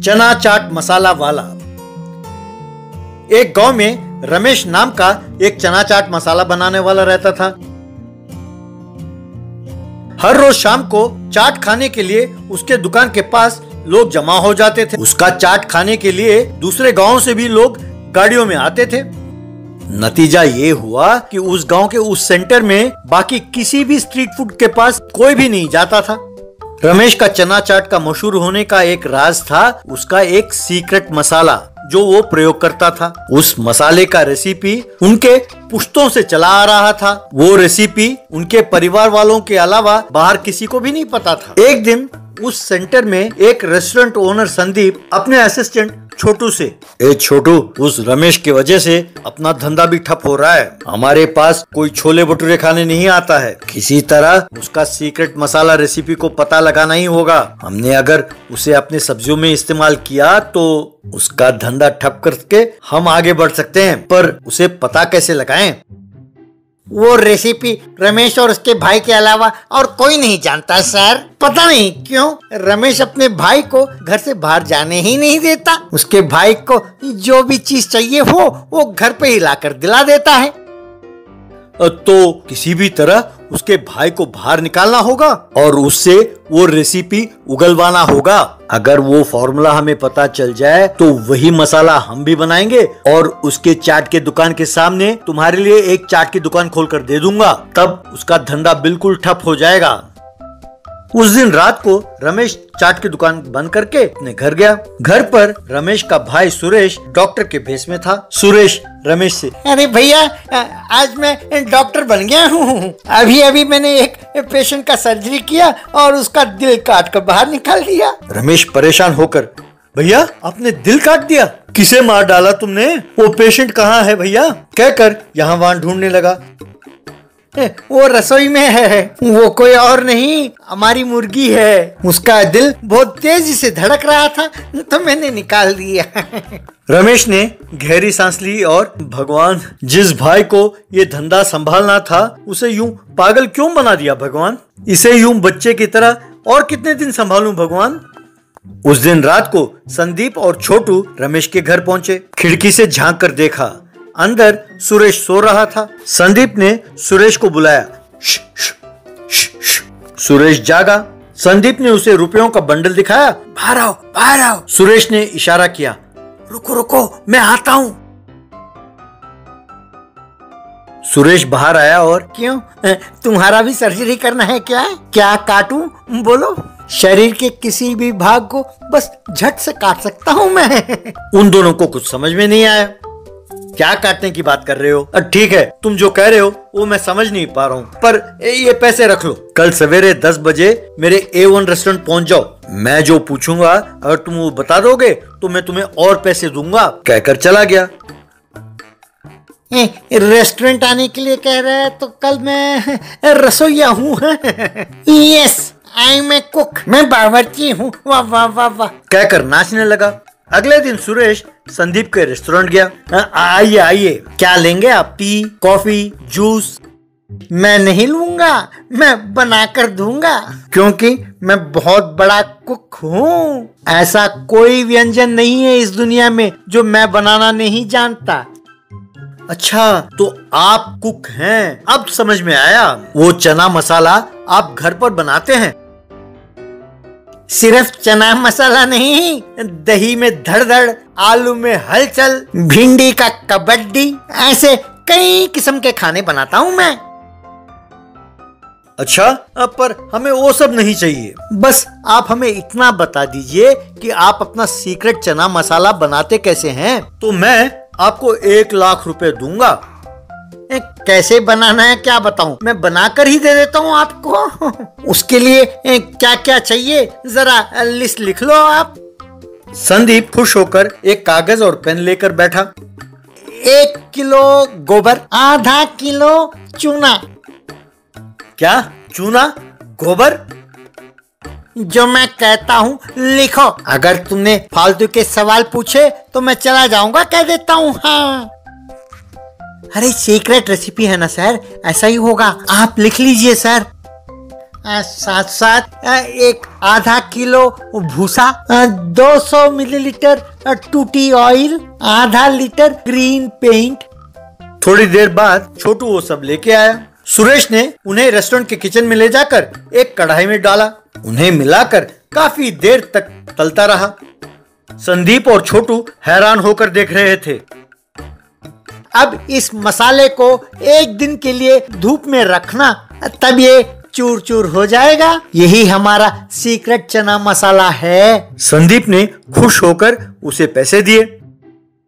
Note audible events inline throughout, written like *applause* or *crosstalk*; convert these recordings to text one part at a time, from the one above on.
चना चाट मसाला वाला। एक गाँव में रमेश नाम का एक चना चाट मसाला बनाने वाला रहता था। हर रोज शाम को चाट खाने के लिए उसके दुकान के पास लोग जमा हो जाते थे। उसका चाट खाने के लिए दूसरे गाँव से भी लोग गाड़ियों में आते थे। नतीजा ये हुआ कि उस गाँव के उस सेंटर में बाकी किसी भी स्ट्रीट फ़ूड के पास कोई भी नहीं जाता था। रमेश का चना चाट का मशहूर होने का एक राज था, उसका एक सीक्रेट मसाला, जो वो प्रयोग करता था। उस मसाले का रेसिपी उनके पुश्तों से चला आ रहा था। वो रेसिपी उनके परिवार वालों के अलावा बाहर किसी को भी नहीं पता था। एक दिन उस सेंटर में एक रेस्टोरेंट ओनर संदीप अपने असिस्टेंट छोटू से। ए, छोटू, उस रमेश की वजह से अपना धंधा भी ठप हो रहा है। हमारे पास कोई छोले भटूरे खाने नहीं आता है। किसी तरह उसका सीक्रेट मसाला रेसिपी को पता लगाना ही होगा। हमने अगर उसे अपने सब्जियों में इस्तेमाल किया तो उसका धंधा ठप करके हम आगे बढ़ सकते हैं। पर उसे पता कैसे लगाएँ? वो रेसिपी रमेश और उसके भाई के अलावा और कोई नहीं जानता सर पता नहीं क्यों रमेश अपने भाई को घर से बाहर जाने ही नहीं देता। उसके भाई को जो भी चीज़ चाहिए हो, वो घर पे ही लाकर दिला देता है। तो किसी भी तरह उसके भाई को बाहर निकालना होगा और उससे वो रेसिपी उगलवाना होगा। अगर वो फॉर्मूला हमें पता चल जाए तो वही मसाला हम भी बनाएँगे और उसके चाट के दुकान के सामने तुम्हारे लिए एक चाट की दुकान खोल कर दे दूँगा। तब उसका धंधा बिल्कुल ठप हो जाएगा। उस दिन रात को रमेश चाट की दुकान बंद करके अपने घर गया। घर पर रमेश का भाई सुरेश डॉक्टर के भेस में था। सुरेश रमेश से अरे भैया आज मैं डॉक्टर बन गया हूँ। अभी अभी मैंने एक पेशेंट का सर्जरी किया और उसका दिल काट कर बाहर निकाल दिया। रमेश परेशान होकर भैया आपने दिल काट दिया? किसे मार डाला तुमने? वो पेशेंट कहाँ है भैया? कहकर यहाँ वहाँ ढूँढने लगा। वो रसोई में है। वो कोई और नहीं, हमारी मुर्गी है। उसका दिल बहुत तेज़ी से धड़क रहा था तो मैंने निकाल दिया। रमेश ने गहरी सांस ली और भगवान, जिस भाई को ये धंधा संभालना था, उसे यूँ पागल क्यों बना दिया भगवान? इसे यूँ बच्चे की तरह और कितने दिन संभालूं भगवान? उस दिन रात को संदीप और छोटू रमेश के घर पहुँचे। खिड़की से झाँक कर देखा। अंदर सुरेश सो रहा था। संदीप ने सुरेश को बुलाया। सुरेश जागा। संदीप ने उसे रुपयों का बंडल दिखाया। बाहर आओ बाहर आओ। सुरेश ने इशारा किया। रुको रुको, मैं आता हूँ। सुरेश बाहर आया और, क्यों? तुम्हारा भी सर्जरी करना है क्या? क्या काटूं? बोलो। शरीर के किसी भी भाग को बस झट से काट सकता हूँ मैं। उन दोनों को कुछ समझ में नहीं आया। क्या काटने की बात कर रहे हो? ठीक है तुम जो कह रहे हो वो मैं समझ नहीं पा रहा हूँ। पर ये पैसे रख लो। कल सवेरे दस बजे मेरे ए वन रेस्टोरेंट पहुँच जाओ। मैं जो पूछूँगा अगर तुम वो बता दोगे तो मैं तुम्हें और पैसे दूँगा कहकर चला गया। रेस्टोरेंट आने के लिए कह रहे हैं तो कल मैं रसोईया हूँ। यस आई मैं कुक मैं बावर्ची हूँ। वाह वाह वाह वाह। कहकर नाचने लगा। अगले दिन सुरेश संदीप के रेस्टोरेंट गया। आइए आइए। क्या लेंगे आप? Tea, coffee, juice? मैं नहीं लूँगा, मैं बनाकर दूँगा। क्योंकि मैं बहुत बड़ा कुक हूँ। ऐसा कोई व्यंजन नहीं है इस दुनिया में जो मैं बनाना नहीं जानता। अच्छा तो आप कुक हैं। अब समझ में आया। वो चना मसाला आप घर पर बनाते हैं? सिर्फ़ चना मसाला नहीं दही में धड़धड़ आलू में हलचल भिंडी का कबड्डी ऐसे कई किस्म के खाने बनाता हूँ मैं। अच्छा पर हमें वो सब नहीं चाहिए। बस आप हमें इतना बता दीजिए कि आप अपना सीक्रेट चना मसाला बनाते कैसे हैं। तो मैं आपको एक लाख रुपए दूँगा। कैसे बनाना है क्या बताऊँ? मैं बनाकर ही दे देता हूँ आपको। *laughs* उसके लिए क्या क्या चाहिए? जरा लिस्ट लिख लो आप। संदीप खुश होकर एक कागज़ और पेन लेकर बैठा। एक किलो गोबर आधा किलो चूना। क्या? चूना? गोबर? जो मैं कहता हूँ लिखो। अगर तुमने फालतू के सवाल पूछे तो मैं चला जाऊँगा कह देता हूँ। हाँ। अरे सीक्रेट रेसिपी है ना सर ऐसा ही होगा। आप लिख लीजिए सर साथ साथ एक आधा किलो भूसा 200 मिलीलीटर टूटी ऑयल आधा लीटर ग्रीन पेंट थोड़ी देर बाद छोटू वो सब लेके आया। सुरेश ने उन्हें रेस्टोरेंट के किचन में ले जाकर एक कढ़ाई में डाला। उन्हें मिलाकर काफ़ी देर तक तलता रहा। संदीप और छोटू हैरान होकर देख रहे थे। अब इस मसाले को एक दिन के लिए धूप में रखना, तब ये चूर चूर हो जाएगा। यही हमारा सीक्रेट चना मसाला है। संदीप ने खुश होकर उसे पैसे दिए।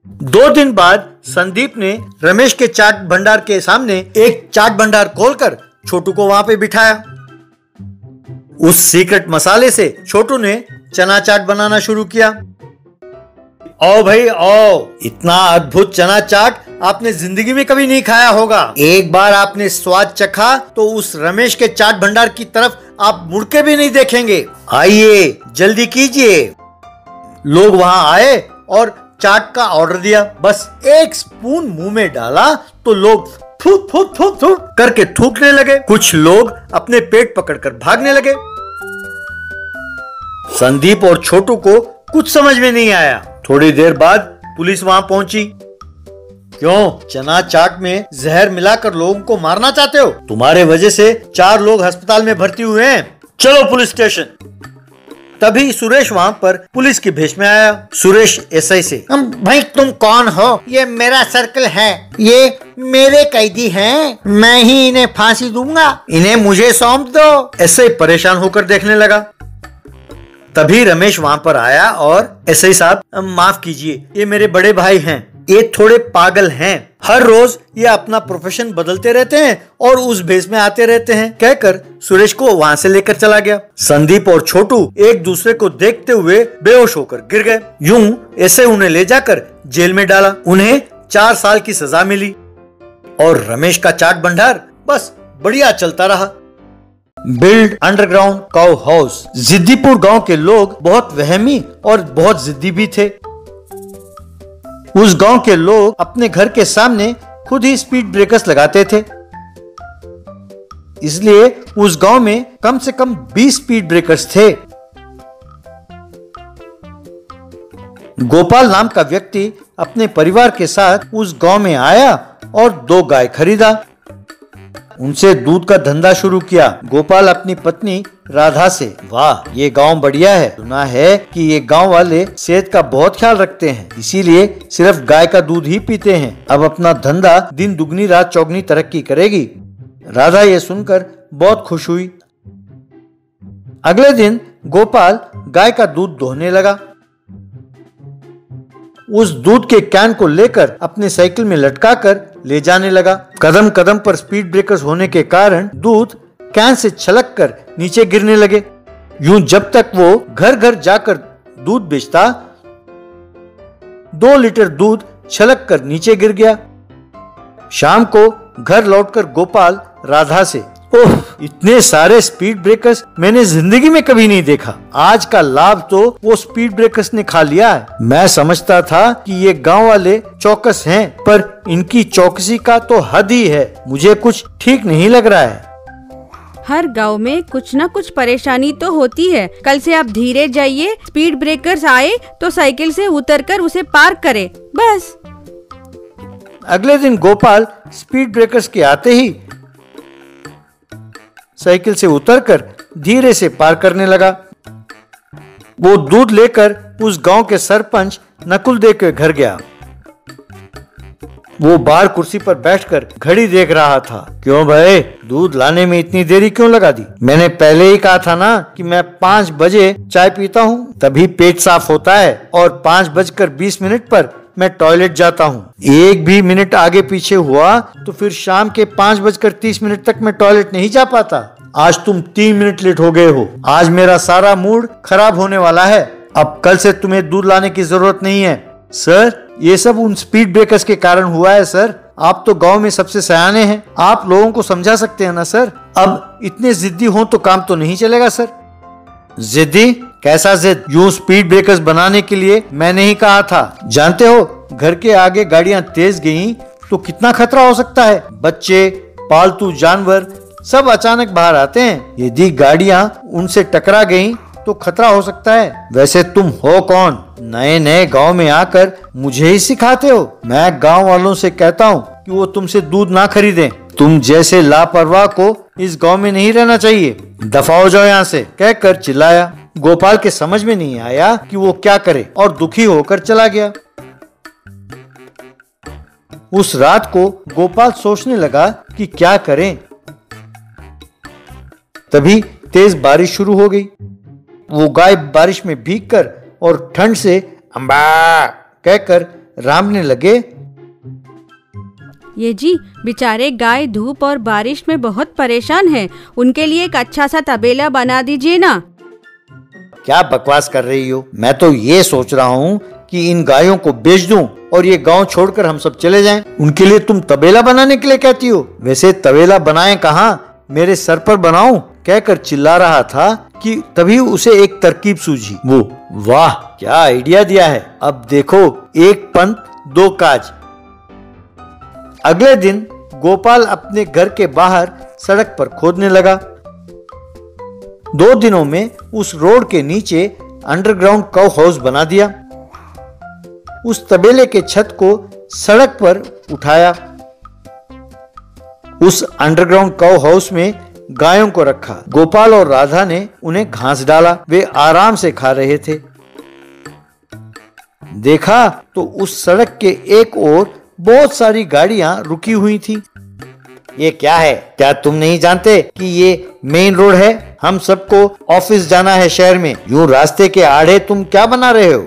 दो दिन बाद संदीप ने रमेश के चाट भंडार के सामने एक चाट भंडार खोलकर छोटू को वहाँ पे बिठाया। उस सीक्रेट मसाले से छोटू ने चना चाट बनाना शुरू किया। आओ भाई, आओ। इतना अद्भुत चना चाट आपने ज़िंदगी में कभी नहीं खाया होगा। एक बार आपने स्वाद चखा तो उस रमेश के चाट भंडार की तरफ़ आप मुड़ के भी नहीं देखेंगे। आइए, जल्दी कीजिए। लोग वहाँ आए और चाट का ऑर्डर दिया। बस एक स्पून मुँह में डाला तो लोग थूक थूक थूक थूक करके थूकने लगे। कुछ लोग अपने पेट पकड़कर भागने लगे। संदीप और छोटू को कुछ समझ में नहीं आया। थोड़ी देर बाद पुलिस वहाँ पहुँची। क्यों? चना चाट में जहर मिलाकर लोगों को मारना चाहते हो? तुम्हारे वजह से चार लोग अस्पताल में भर्ती हुए हैं। चलो पुलिस स्टेशन। तभी सुरेश वहाँ पर पुलिस की भेष में आया। सुरेश एसआई से भाई तुम कौन हो? ये मेरा सर्कल है। ये मेरे कैदी हैं। मैं ही इन्हें फांसी दूँगा। इन्हें मुझे सौंप दो। एसआई परेशान होकर देखने लगा। तभी रमेश वहाँ पर आया और एसआई साहब, माफ़ कीजिए, ये मेरे बड़े भाई हैं। ये थोड़े पागल हैं। हर रोज ये अपना प्रोफेशन बदलते रहते हैं और उस भेस में आते रहते हैं। कहकर सुरेश को वहाँ से लेकर चला गया। संदीप और छोटू एक दूसरे को देखते हुए बेहोश होकर गिर गए। यूँ ऐसे उन्हें ले जाकर जेल में डाला। उन्हें चार साल की सजा मिली। और रमेश का चाट भंडार बस बढ़िया चलता रहा। Build underground cow house Jiddipur गाँव के लोग बहुत वहमी और बहुत जिद्दी भी थे। उस गाँव के लोग अपने घर के सामने खुद ही स्पीड ब्रेकर्स लगाते थे। इसलिए उस गाँव में कम से कम 20 स्पीड ब्रेकर्स थे। गोपाल नाम का व्यक्ति अपने परिवार के साथ उस गाँव में आया और दो गाय खरीदा। उनसे दूध का धंधा शुरू किया। गोपाल अपनी पत्नी राधा से, वाह, ये गाँव बढ़िया है। सुना है कि ये गाँव वाले सेहत का बहुत ख्याल रखते हैं। इसीलिए सिर्फ़ गाय का दूध ही पीते हैं। अब अपना धंधा दिन दुगनी, रात चौगनी तरक्की करेगी। राधा ये सुनकर बहुत खुश हुई। अगले दिन गोपाल गाय का दूध दोहने लगा। उस दूध के कैन को लेकर अपने साइकिल में लटकाकर ले जाने लगा। कदम कदम पर स्पीड ब्रेकर्स होने के कारण दूध कैन से छलक कर नीचे गिरने लगे। यूँ जब तक वो घर घर जाकर दूध बेचता, दो लीटर दूध छलक कर नीचे गिर गया। शाम को घर लौटकर गोपाल राधा से ओह इतने सारे स्पीड ब्रेकर्स मैंने ज़िंदगी में कभी नहीं देखा। आज का लाभ तो वो स्पीड ब्रेकर्स ने खा लिया है। मैं समझता था कि ये गाँव वाले चौकस हैं पर इनकी चौकसी का तो हद ही है। मुझे कुछ ठीक नहीं लग रहा है। हर गाँव में कुछ न कुछ परेशानी तो होती है। कल से आप धीरे जाइए स्पीड ब्रेकर्स आए तो साइकिल से उतरकर उसे पार करें। बस। अगले दिन गोपाल स्पीड ब्रेकर्स के आते ही साइकिल से उतरकर धीरे से पार करने लगा। वो दूध लेकर उस गाँव के सरपंच नकुल देव के घर गया। वो बाहर कुर्सी पर बैठकर घड़ी देख रहा था। क्यों भाई? दूध लाने में इतनी देरी क्यों लगा दी? मैंने पहले ही कहा था ना कि मैं पाँच बजे चाय पीता हूँ। तभी पेट साफ़ होता है और पाँच बजकर बीस मिनट पर मैं टॉयलेट जाता हूँ। एक भी मिनट आगे पीछे हुआ तो फिर शाम के पाँच बजकर तीस मिनट तक मैं टॉयलेट नहीं जा पाता। आज तुम तीन मिनट लेट हो गए हो। आज मेरा सारा मूड खराब होने वाला है। अब कल से तुम्हें दूध लाने की ज़रूरत नहीं है। सर, ये सब उन स्पीड ब्रेकर्स के कारण हुआ है, सर। आप तो गाँव में सबसे सयाने हैं। आप लोगों को समझा सकते हैं ना, सर? अब इतने जिद्दी हो तो काम तो नहीं चलेगा, सर। जिद्दी? कैसा जिद? यूँ स्पीड ब्रेकर्स बनाने के लिए मैंने ही कहा था। जानते हो, घर के आगे गाड़ियाँ तेज गईं तो कितना खतरा हो सकता है? बच्चे, पालतू जानवर, सब अचानक बाहर आते हैं। यदि गाड़ियाँ उनसे टकरा गईं तो खतरा हो सकता है। वैसे तुम हो कौन? नए नए गाँव में आकर मुझे ही सिखाते हो। मैं गाँव वालों से कहता हूँ कि वो तुमसे दूध ना खरीदें। तुम जैसे लापरवाह को इस गाँव में नहीं रहना चाहिए। दफ़ा हो जाओ यहाँ से। कहकर चिल्लाया। गोपाल के समझ में नहीं आया कि वो क्या करे और दुखी होकर चला गया। उस रात को गोपाल सोचने लगा कि क्या करें। तभी तेज बारिश शुरू हो गई। वो गाय बारिश में भीगकर और ठंड से अम्बा कहकर रामने लगे। ये जी, बेचारे गाय धूप और बारिश में बहुत परेशान हैं। उनके लिए एक अच्छा सा तबेला बना दीजिए ना। क्या बकवास कर रही हो? मैं तो ये सोच रहा हूँ कि इन गायों को बेच दूँ और ये गाँव छोड़कर हम सब चले जाएँ। उनके लिए तुम तबेला बनाने के लिए कहती हो। वैसे तबेला बनाए कहाँ? मेरे सर पर बनाऊँ? कहकर चिल्ला रहा था कि तभी उसे एक तरकीब सूझी। वो, वाह, क्या आइडिया दिया है। अब देखो, एक पंथ दो काज। अगले दिन गोपाल अपने घर के बाहर सड़क पर खोदने लगा। दो दिनों में उस रोड के नीचे अंडरग्राउंड कव हाउस बना दिया। उस तबेले के छत को सड़क पर उठाया। उस अंडरग्राउंड कव हाउस में गायों को रखा। गोपाल और राधा ने उन्हें घास डाला। वे आराम से खा रहे थे। देखा तो उस सड़क के एक ओर बहुत सारी गाड़ियाँ रुकी हुई थी। ये क्या है? क्या तुम नहीं जानते कि ये मेन रोड है? हम सबको ऑफ़िस जाना है शहर में। यूँ रास्ते के आड़े तुम क्या बना रहे हो?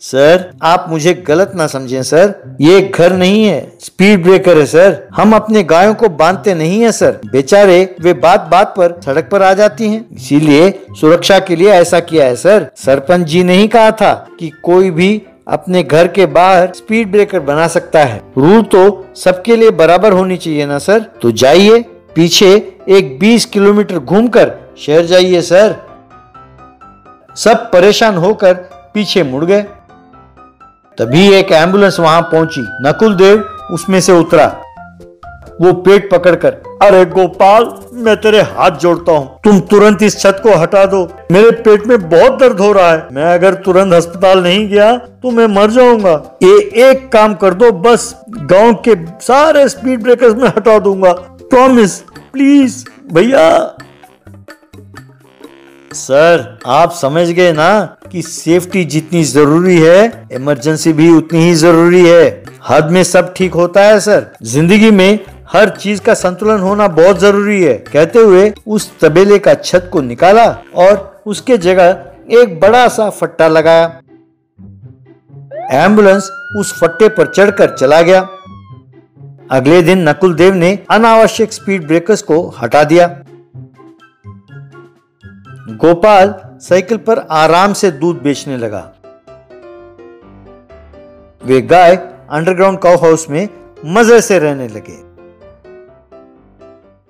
सर, आप मुझे गलत ना समझें, सर। ये घर नहीं है। स्पीड ब्रेकर है, सर। हम अपने गायों को बांधते नहीं है, सर। बेचारे, वे बात बात पर सड़क पर आ जाती हैं। इसीलिए सुरक्षा के लिए ऐसा किया है, सर। सरपंच जी ने ही कहा था कि कोई भी अपने घर के बाहर स्पीड ब्रेकर बना सकता है। रूल तो सबके लिए बराबर होनी चाहिए ना सर तो जाइए, पीछे एक 20 किलोमीटर घूमकर शहर जाइए सर सब परेशान होकर पीछे मुड़ गए। तभी एक एंबुलेंस वहाँ पहुँची। नकुल देव उसमें से उतरा। वो पेट पकड़कर, अरे गोपाल मैं तेरे हाथ जोड़ता हूँ। तुम तुरंत इस छत को हटा दो। मेरे पेट में बहुत दर्द हो रहा है। मैं अगर तुरंत अस्पताल नहीं गया तो मैं मर जाऊँगा। ये एक काम कर दो, बस गाँव के सारे स्पीड ब्रेकर्स में हटा दूँगा। प्रॉमिस प्लीज़ भैया। सर, आप समझ गए ना कि सेफ्टी जितनी ज़रूरी है इमरजेंसी भी उतनी ही ज़रूरी है। हद में सब ठीक होता है, सर। ज़िंदगी में हर चीज़ का संतुलन होना बहुत ज़रूरी है। कहते हुए उस तबेले का छत को निकाला और उसके जगह एक बड़ा सा फट्टा लगाया। एंबुलेंस उस फट्टे पर चढ़कर चला गया। अगले दिन नकुल देव ने अनावश्यक स्पीड ब्रेकर्स को हटा दिया। गोपाल साइकिल पर आराम से दूध बेचने लगा। वे गाय अंडरग्राउंड काउ हाउस में मज़े से रहने लगे।